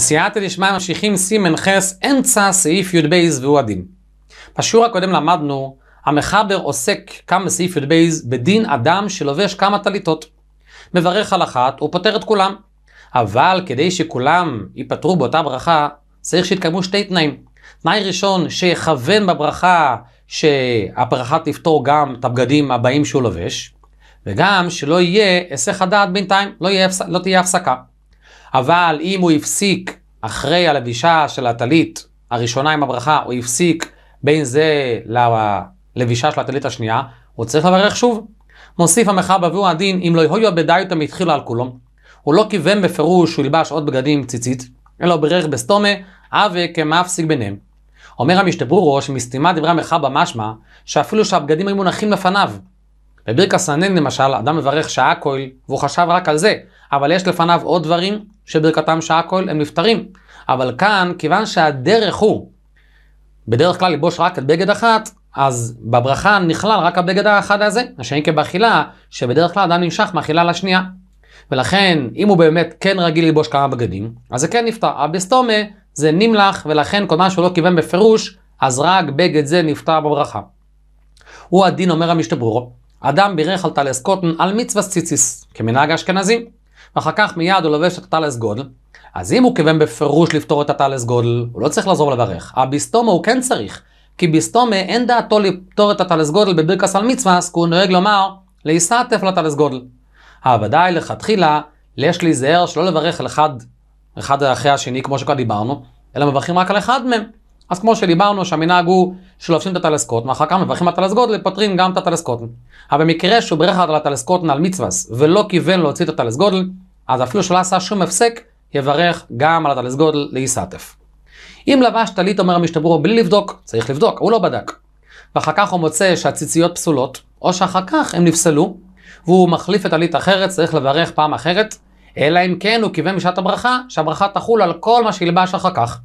בסייעתא דשמיא ממשיכים סימן חס אמצע סעיף י"ב והוא הדין. בשיעור הקודם למדנו, המחבר עוסק כאן בסעיף י"ב בדין אדם שלובש כמה טליתות. מברך על אחת, הוא פותר את כולם. אבל כדי שכולם ייפטרו באותה ברכה, צריך שיתקיימו שתי תנאים. תנאי ראשון, שיכוון בברכה שהברכה תפתור גם את הבגדים הבאים שהוא לובש, וגם שלא יהיה היסח הדעת בינתיים, לא, יהיה, לא תהיה הפסקה. אבל אם הוא הפסיק אחרי הלבישה של הטלית הראשונה עם הברכה, הוא הפסיק בין זה ללבישה של הטלית השנייה, הוא צריך לברך שוב. מוסיף המחבר והוא הדין, אם לא יהיו בדיוטה מתחילה על כולו. הוא לא כיוון בפירוש שהוא ילבש עוד בגדים ציצית, אלא ברך בסתומה, אבי כמפסיק ביניהם. אומר המשתברורו שמסתימה דברי המחבר משמע, שאפילו שהבגדים היו מונחים לפניו. בברכא סנן למשל, אדם מברך שעה כהל, והוא חשב רק על זה, אבל יש לפניו עוד דברים שברכתם שעה כהל הם נפטרים. אבל כאן, כיוון שהדרך הוא בדרך כלל לבוש רק את בגד אחת, אז בברכה נכלל רק הבגד האחד הזה, השני כבאכילה, שבדרך כלל אדם נמשך מאכילה לשנייה. ולכן, אם הוא באמת כן רגיל ללבוש כמה בגדים, אז זה כן נפטר. אבסטומה זה נמלח, ולכן כל מה שהוא לא כיוון בפירוש, אז רק בגד זה נפטר בברכה. הוא הדין אומר המשתברורו, אדם בירך על טלס קוטן על מצווה ציציס, כמנהג האשכנזים, ואחר כך מיד הוא לובש את הטלס גודל, אז אם הוא כיוון בפירוש לפתור את הטלס גודל, הוא לא צריך לחזור לברך. הביסטומה הוא כן צריך, כי ביסטומה אין דעתו לפתור את הטלס גודל בברכס על מצווה, כי הוא נוהג לומר, להיסעטף לטלס גודל. אבל ודאי לכתחילה, יש להיזהר שלא לברך על אחד, אחד אחרי השני, כמו שכבר דיברנו, אלא מברכים רק על אחד מהם. אז כמו שדיברנו שהמנהג הוא שלובשים את הטלסקוט, ואחר כך מברכים על הטלסקוט ופותרים גם את הטלסקוטן. אבל במקרה שהוא ברך על הטלסקוטן על מצווס ולא כיוון להוציא את הטלסגודל, אז אפילו שלא עשה שום הפסק, יברך גם על הטלסגודל להיסטף. אם לבש טלית אומר המשתברו בלי לבדוק, צריך לבדוק, הוא לא בדק. ואחר כך הוא מוצא שהציציות פסולות, או שאחר כך הם נפסלו, והוא מחליף את טלית אחרת, צריך לברך פעם אחרת, אלא אם כן הוא כיוון בשעת הברכה, שהברכה תחול על כל מה שילבש אחר כך.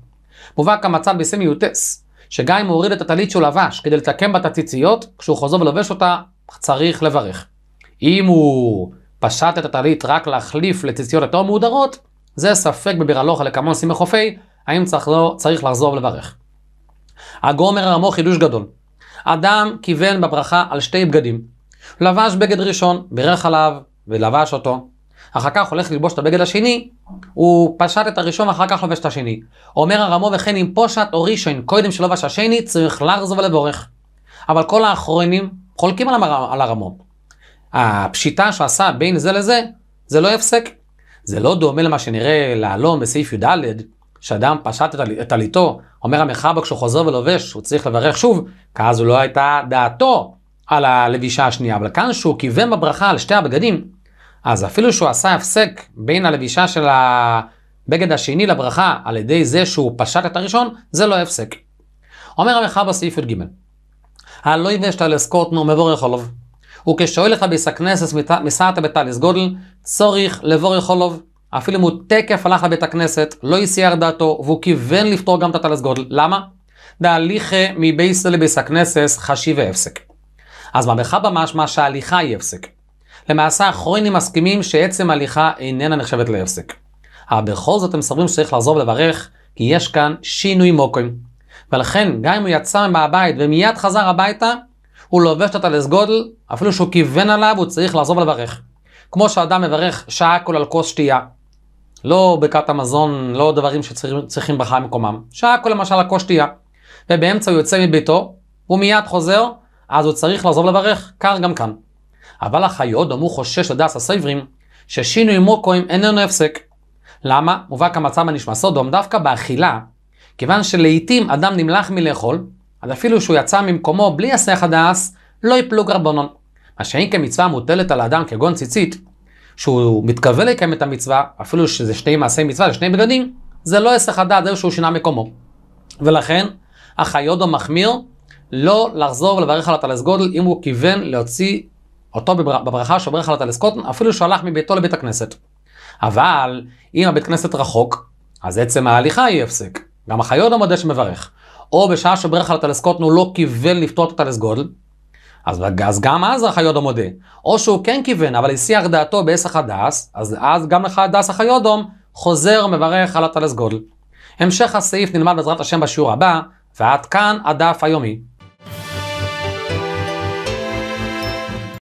מובא כמצב בסמיוטס, שגם אם הוא הוריד את הטלית שהוא לבש כדי לתקן בה את הציציות, כשהוא חוזר ולובש אותה, צריך לברך. אם הוא פשט את הטלית רק להחליף לציציות יותר מהודרות, זה ספק בבירלוכה לקמון סימי חופי, האם צריך, לא, צריך לחזור ולברך. הגומר הרמו חידוש גדול. אדם כיוון בברכה על שתי בגדים. לבש בגד ראשון, בירך עליו ולבש אותו. אחר כך הולך ללבוש את הבגד השני, הוא פשט את הראשון ואחר כך לובש את השני. אומר הרמו וכן אם פושט או ראשון קודם שלובש השני, צריך לחזור ולבורך. אבל כל האחרונים חולקים על, המר... על הרמו. הפשיטה שעשה בין זה לזה, זה לא הפסק. זה לא דומה למה שנראה לעלום בסעיף י"ד, שאדם פשט את טליתו, אומר המחבר כשהוא חוזר ולובש, הוא צריך לברך שוב, כי אז הוא לא הייתה דעתו על הלבישה השנייה, אבל כאן שהוא כיוון בברכה על שתי הבגדים, אז אפילו שהוא עשה הפסק בין הלבישה של הבגד השני לברכה על ידי זה שהוא פשט את הראשון, זה לא הפסק. אומר המחבר בסעיף י"ג, הלא יבש טלס קוטנו מבורך עולוב, וכשואל לך ביס הכנסת מסעת בטליס גודל, צורך לבורך עולוב. אפילו אם הוא תקף הלך לבית הכנסת, לא הסייר דעתו, והוא כיוון לפתור גם את הטלס גודל. למה? דהליכה מבייסה לביס הכנסת חשיב והפסק. אז במחבר משמע שההליכה היא הפסק. למעשה האחרונים מסכימים שעצם ההליכה איננה נחשבת להפסק. אבל בכל זאת הם סוברים שצריך לחזור ולברך, כי יש כאן שינוי מוקרים. ולכן, גם אם הוא יצא מהבית ומיד חזר הביתה, הוא לובש את הטלס גודל, אפילו שהוא כיוון עליו, הוא צריך לחזור ולברך. כמו שאדם מברך שעה כל על כוס שתייה. לא ברכת המזון, לא דברים שצריכים ברכה מקומם. שעה כל למשל על כוס שתייה. ובאמצע הוא יוצא מביתו, הוא מיד חוזר, אז הוא צריך לחזור לברך, כך גם כאן. אבל החיודום הוא חושש לדעת הסייברים, ששינוי מוקוים איננו הפסק. למה? מובא כמצב הנשמע סודום דווקא באכילה, כיוון שלעיתים אדם נמלח מלאכול, אז אפילו שהוא יצא ממקומו בלי הסך הדס, לא יפלוג רבונון. מה שאין כמצווה מוטלת על האדם כגון ציצית, שהוא מתכוון לקיים את המצווה, אפילו שזה שני מעשי מצווה, זה שני בגדים, זה לא הסך הדעת, זה שהוא שינה מקומו. ולכן, החיודו מחמיר לא לחזור ולברך על הטלס גודל אם הוא כיוון להוציא אותו בברכה שברך על הטלס קוטן, אפילו שהוא הלך מביתו לבית הכנסת. אבל אם הבית כנסת רחוק, אז עצם ההליכה היא הפסק. גם החיודו מודה שמברך. או בשעה שברך על הטלס קוטן הוא לא כיוון לפתור את הטלס גודל, אז, אז גם אז החיודום מודה. או שהוא כן כיוון, אבל הסיח דעתו בהיסח הדס, אז אז גם לך דס החיודום חוזר ומברך על הטלס גודל. המשך הסעיף נלמד בעזרת השם בשיעור הבא, ועד כאן הדף היומי.